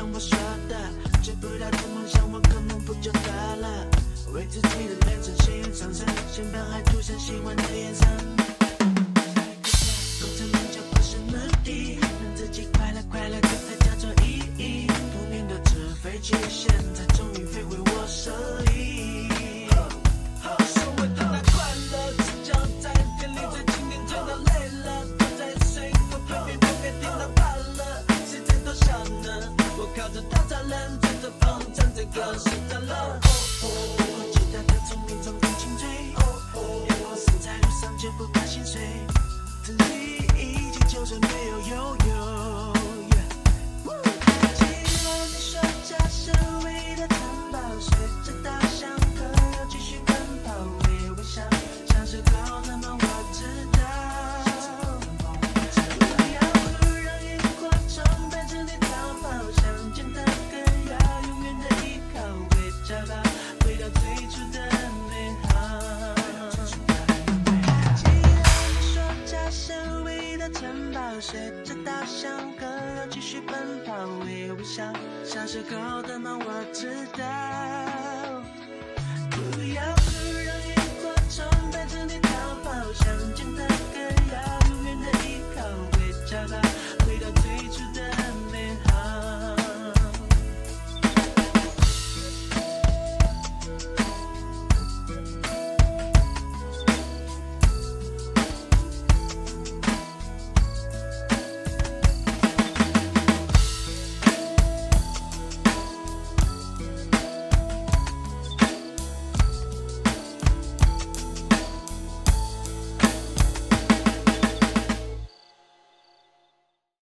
像我说的，追不到的梦想，我可能不就得了？为自己的人生心愿上升，先把海涂上喜欢的颜色。老师的路，我骑丛林中青翠，在，心碎。随着大象哥要继续奔跑，微微笑，小时候的梦我知道。